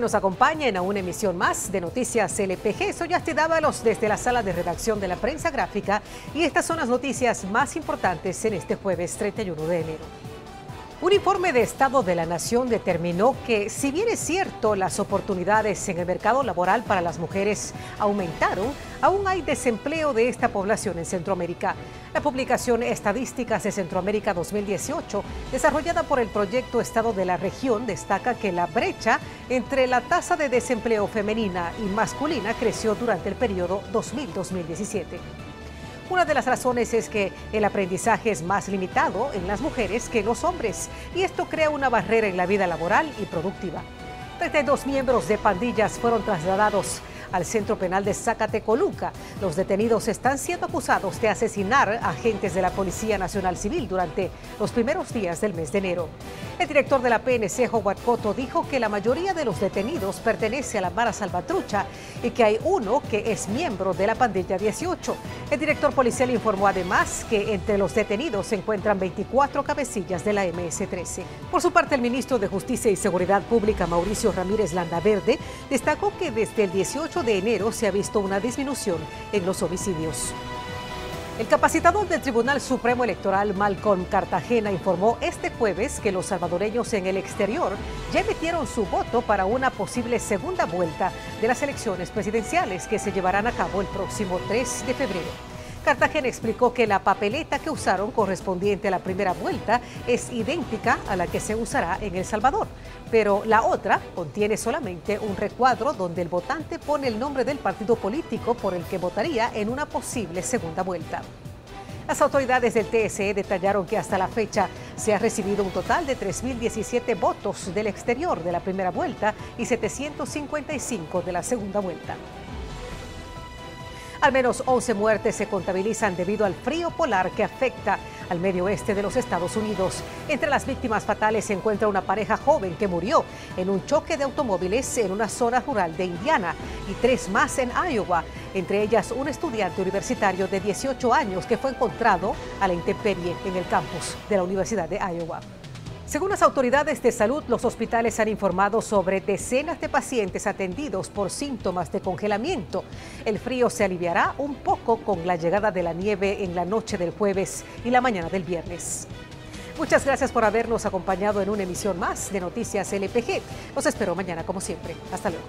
nos acompañen a una emisión más de Noticias LPG. Soy Asti Dávalos desde la sala de redacción de la prensa gráfica y estas son las noticias más importantes en este jueves 31 de enero. Un informe de Estado de la Nación determinó que, si bien es cierto, las oportunidades en el mercado laboral para las mujeres aumentaron, aún hay desempleo de esta población en Centroamérica. La publicación Estadísticas de Centroamérica 2018, desarrollada por el proyecto Estado de la Región, destaca que la brecha entre la tasa de desempleo femenina y masculina creció durante el periodo 2000-2017. Una de las razones es que el aprendizaje es más limitado en las mujeres que en los hombres y esto crea una barrera en la vida laboral y productiva. 32 miembros de pandillas fueron trasladados al centro penal de Zacatecoluca. Los detenidos están siendo acusados de asesinar agentes de la Policía Nacional Civil durante los primeros días del mes de enero. El director de la PNC, Howard Cotto, dijo que la mayoría de los detenidos pertenece a la Mara Salvatrucha y que hay uno que es miembro de la pandilla 18. El director policial informó además que entre los detenidos se encuentran 24 cabecillas de la MS-13. Por su parte, el ministro de Justicia y Seguridad Pública, Mauricio Ramírez Landaverde, destacó que desde el 18 de enero se ha visto una disminución en los homicidios. El capacitador del Tribunal Supremo Electoral, Malcolm Cartagena, informó este jueves que los salvadoreños en el exterior ya emitieron su voto para una posible segunda vuelta de las elecciones presidenciales que se llevarán a cabo el próximo 3 de febrero. Cartagena explicó que la papeleta que usaron correspondiente a la primera vuelta es idéntica a la que se usará en El Salvador, pero la otra contiene solamente un recuadro donde el votante pone el nombre del partido político por el que votaría en una posible segunda vuelta. Las autoridades del TSE detallaron que hasta la fecha se ha recibido un total de 3.017 votos del exterior de la primera vuelta y 755 de la segunda vuelta. Al menos 11 muertes se contabilizan debido al frío polar que afecta al medio oeste de los Estados Unidos. Entre las víctimas fatales se encuentra una pareja joven que murió en un choque de automóviles en una zona rural de Indiana y tres más en Iowa, entre ellas un estudiante universitario de 18 años que fue encontrado a la intemperie en el campus de la Universidad de Iowa. Según las autoridades de salud, los hospitales han informado sobre decenas de pacientes atendidos por síntomas de congelamiento. El frío se aliviará un poco con la llegada de la nieve en la noche del jueves y la mañana del viernes. Muchas gracias por habernos acompañado en una emisión más de Noticias LPG. Los espero mañana como siempre. Hasta luego.